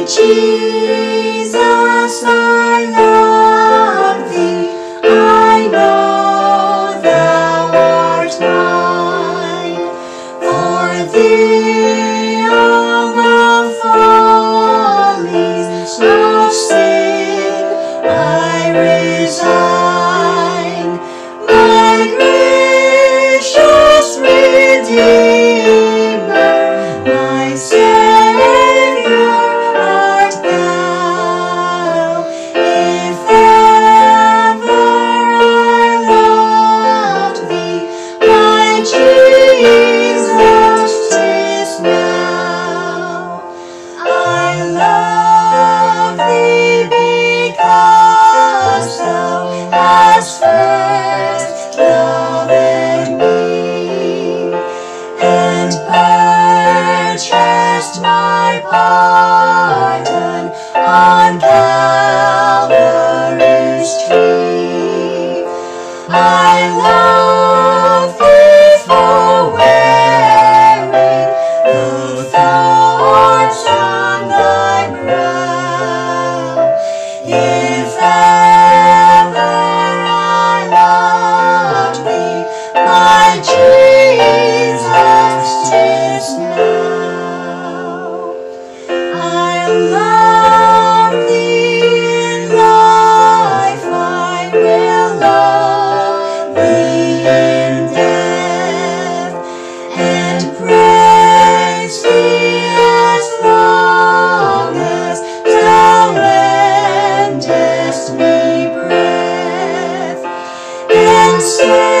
Jesus, I love thee. I know thou art mine. For thee on Calvary's tree. I love is for wearing the thorns on thy brow. If ever I loved thee, my Jesus, tis now. I love last me breath. And say